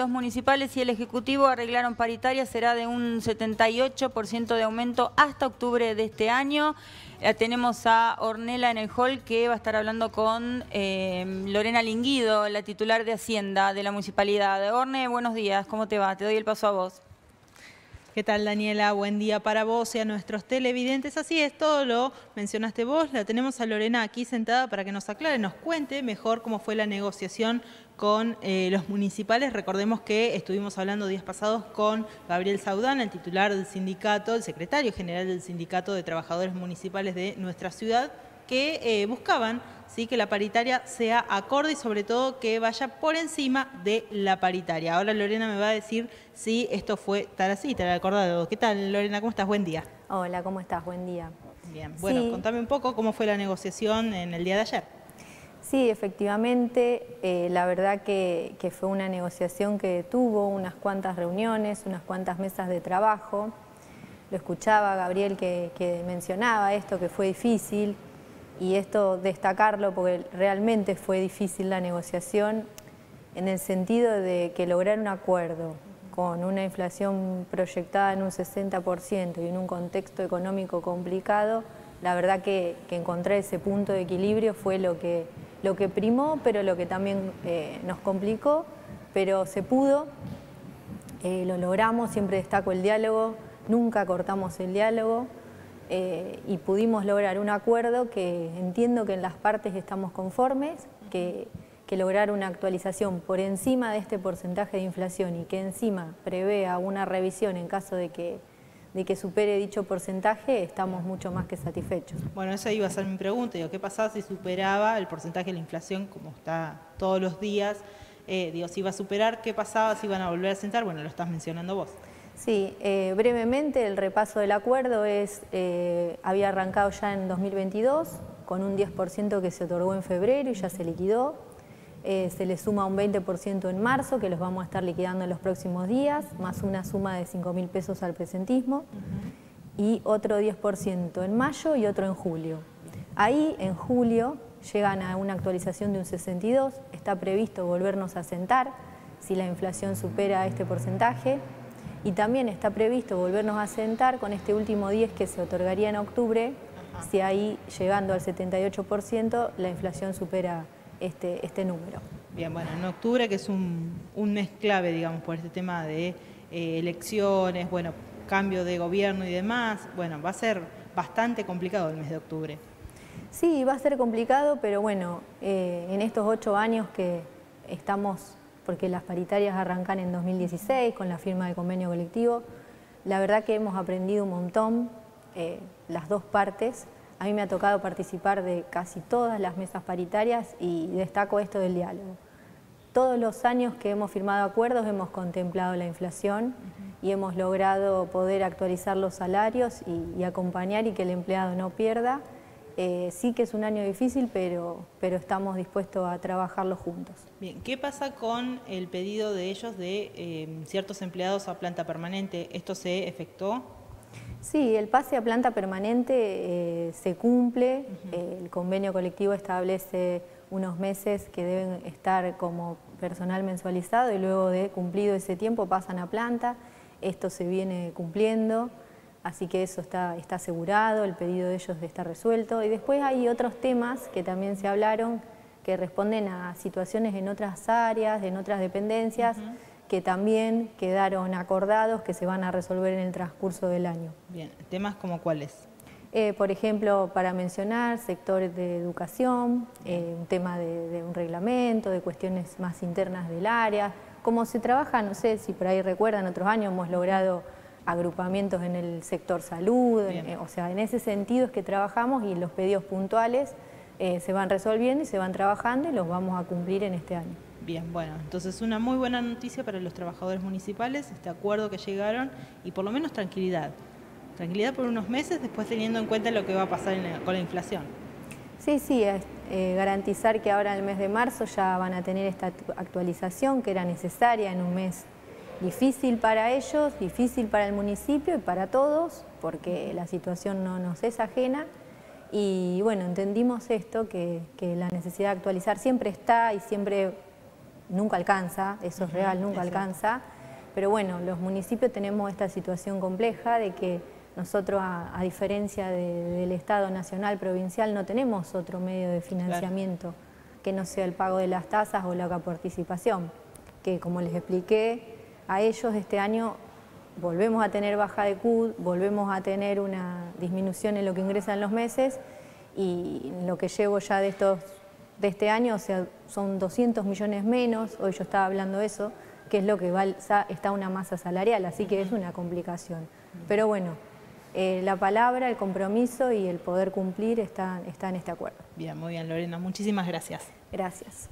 Los municipales y el Ejecutivo arreglaron paritaria, será de un 78% de aumento hasta octubre de este año. Eh, tenemos a Ornella en el hall que va a estar hablando con eh, Lorena Linguido, la titular de Hacienda de la Municipalidad. Orne, buenos días, ¿cómo te va? Te doy el paso a vos. ¿Qué tal, Daniela? Buen día para vos y a nuestros televidentes. Así es, todo lo mencionaste vos. La tenemos a Lorena aquí sentada para que nos aclare, nos cuente mejor cómo fue la negociación con eh, los municipales. Recordemos que estuvimos hablando días pasados con Gabriel Saudán, el titular del sindicato, el secretario general del Sindicato de Trabajadores Municipales de nuestra ciudad, que eh, buscaban ¿sí? que la paritaria sea acorde y sobre todo que vaya por encima de la paritaria. Ahora Lorena me va a decir si esto fue tal así, tal acordado. ¿Qué tal Lorena? ¿Cómo estás? Buen día. Hola, ¿cómo estás? Buen día. Bien, bueno, contame un poco cómo fue la negociación en el día de ayer. Sí, efectivamente, eh, la verdad que, fue una negociación que tuvo unas cuantas reuniones, unas cuantas mesas de trabajo. Lo escuchaba Gabriel que, que mencionaba esto, que fue difícil, y esto destacarlo porque realmente fue difícil la negociación en el sentido de que lograr un acuerdo con una inflación proyectada en un 60% y en un contexto económico complicado, la verdad que, encontrar ese punto de equilibrio fue lo que, lo que primó, pero lo que también eh, nos complicó, pero se pudo, eh, lo logramos, siempre destaco el diálogo, nunca cortamos el diálogo, eh, y pudimos lograr un acuerdo que entiendo que en las partes estamos conformes, que, lograr una actualización por encima de este porcentaje de inflación y que encima prevea una revisión en caso de que, de que supere dicho porcentaje, estamos mucho más que satisfechos. Bueno, esa iba a ser mi pregunta, digo, ¿qué pasaba si superaba el porcentaje de la inflación como está todos los días? Eh, digo, si iba a superar, ¿qué pasaba si iban a volver a sentar? Bueno, lo estás mencionando vos. Sí, eh, brevemente el repaso del acuerdo es, eh, había arrancado ya en 2022 con un 10% que se otorgó en febrero y ya se liquidó. Eh, se le suma un 20% en marzo, que los vamos a estar liquidando en los próximos días, más una suma de 5 mil pesos al presentismo, y otro 10% en mayo y otro en julio. Ahí, en julio, llegan a una actualización de un 62, está previsto volvernos a sentar si la inflación supera este porcentaje, y también está previsto volvernos a sentar con este último 10 que se otorgaría en octubre, si ahí llegando al 78% la inflación supera este, este número. Bien, bueno, en octubre que es un, mes clave, digamos, por este tema de eh, elecciones, bueno, cambio de gobierno y demás, bueno, va a ser bastante complicado el mes de octubre. Sí, va a ser complicado, pero bueno, eh, en estos ocho años que estamos porque las paritarias arrancan en 2016 con la firma del convenio colectivo. La verdad que hemos aprendido un montón, eh, las dos partes. A mí me ha tocado participar de casi todas las mesas paritarias y destaco esto del diálogo. Todos los años que hemos firmado acuerdos hemos contemplado la inflación y hemos logrado poder actualizar los salarios y acompañar y que el empleado no pierda eh, sí que es un año difícil, pero, pero estamos dispuestos a trabajarlo juntos. Bien, ¿qué pasa con el pedido de ellos de eh, ciertos empleados a planta permanente? ¿Esto se efectuó? Sí, el pase a planta permanente eh, se cumple, el convenio colectivo establece unos meses que deben estar como personal mensualizado y luego de cumplido ese tiempo pasan a planta, esto se viene cumpliendo. Así que eso está, está asegurado, el pedido de ellos está resuelto. Y después hay otros temas que también se hablaron que responden a situaciones en otras áreas, en otras dependencias, que también quedaron acordados que se van a resolver en el transcurso del año. Bien, ¿temas como cuáles? Eh, por ejemplo, para mencionar, sectores de educación, eh, un tema de, de, un reglamento, de cuestiones más internas del área, cómo se trabaja, no sé si por ahí recuerdan, otros años hemos logrado agrupamientos en el sector salud, eh, o sea, en ese sentido es que trabajamos y los pedidos puntuales eh, se van resolviendo y se van trabajando y los vamos a cumplir en este año. Bien, bueno, entonces una muy buena noticia para los trabajadores municipales, este acuerdo que llegaron y por lo menos tranquilidad. Tranquilidad por unos meses, después teniendo en cuenta lo que va a pasar con la inflación. Sí, sí, eh, garantizar que ahora en el mes de marzo ya van a tener esta actualización que era necesaria en un mes Difícil para ellos, difícil para el municipio y para todos, porque la situación no nos es ajena. Y bueno, entendimos esto, que, la necesidad de actualizar siempre está y siempre nunca alcanza, eso es real, nunca alcanza. Pero bueno, los municipios tenemos esta situación compleja de que nosotros, a, diferencia del Estado nacional, provincial, no tenemos otro medio de financiamiento que no sea el pago de las tasas o la coparticipación, que como les expliqué, a ellos este año volvemos a tener baja de CUD, volvemos a tener una disminución en lo que ingresan los meses y lo que llevo ya de, estos, de este año, o sea, son 200 millones menos, hoy yo estaba hablando de eso, que es lo que va, está una masa salarial, así que es una complicación. Pero bueno, eh, la palabra, el compromiso y el poder cumplir están está en este acuerdo. Bien, muy bien Lorena, muchísimas gracias. Gracias.